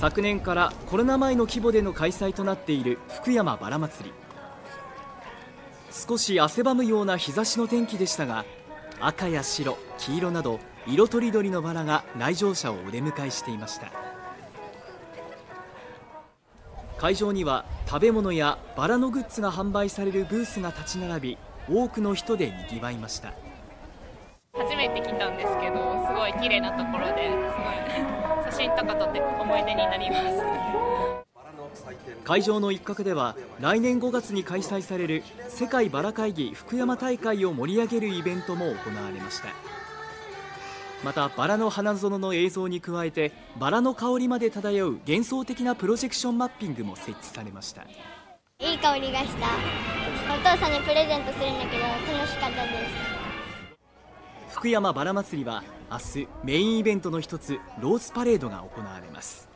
昨年からコロナ前の規模での開催となっている福山バラ祭り。少し汗ばむような日差しの天気でしたが赤や白、黄色など色とりどりのバラが来場者をお出迎えしていました。会場には食べ物やバラのグッズが販売されるブースが立ち並び多くの人でにぎわいました。初めて来たんですけどすごい綺麗なところですごい写真とか撮って思い出になります。会場の一角では来年5月に開催される世界バラ会議福山大会を盛り上げるイベントも行われました。またバラの花園の映像に加えてバラの香りまで漂う幻想的なプロジェクションマッピングも設置されました。いい香りがした。お父さんにプレゼントするんだけど楽しかったです福山バラ祭りは明日メインイベントの一つロースパレードが行われます。